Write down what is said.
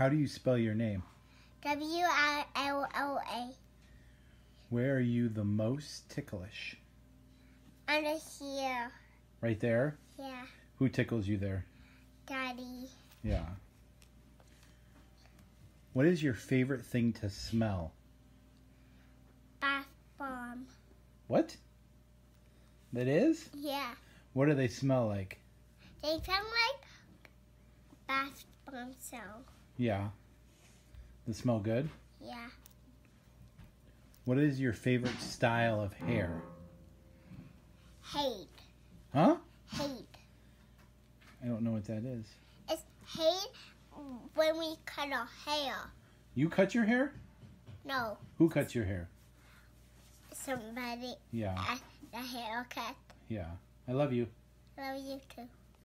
How do you spell your name? W I L L A. Where are you the most ticklish? Under here. Right there? Yeah. Who tickles you there? Daddy. Yeah. What is your favorite thing to smell? Bath bomb. What? That is? Yeah. What do they smell like? They smell like bath bomb sound. Yeah. They smell good? Yeah. What is your favorite style of hair? Hate. Huh? Hate. I don't know what that is. It's hate when we cut our hair. You cut your hair? No. Who cuts your hair? Somebody Yeah, at the haircut. yeah. I love you. Love you too.